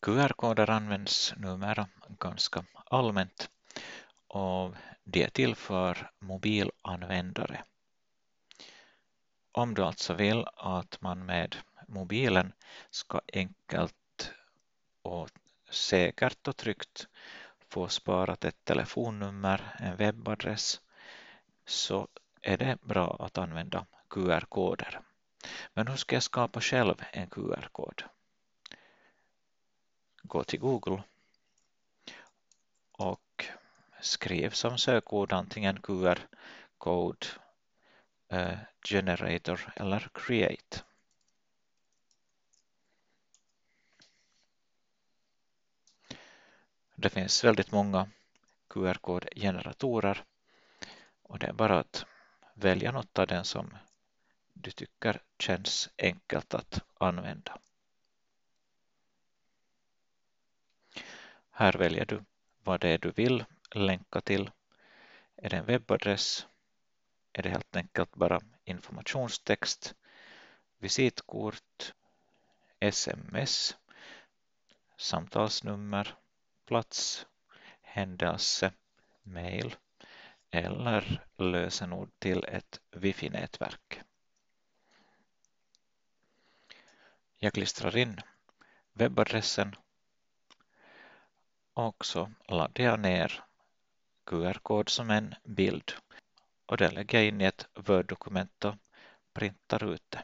QR-koder används numera ganska allmänt och de är till för mobilanvändare. Om du alltså vill att man med mobilen ska enkelt och säkert och tryggt få sparat ett telefonnummer, en webbadress, så är det bra att använda QR-koder. Men hur ska jag skapa själv en QR-kod? Gå till Google och skriv som sökord antingen QR-code, eh, generator eller create. Det finns väldigt många QR-kodgeneratorer och det är bara att välja något av den som du tycker känns enkelt att använda. Här väljer du vad det är du vill länka till. Är det en webbadress? Är det helt enkelt bara informationstext, visitkort, sms, samtalsnummer, plats, händelse, mail eller lösenord till ett wifi-nätverk. Jag klistrar in webbadressen och så laddar jag ner QR-kod som en bild och det lägger jag in i ett Word-dokument och printar ut det.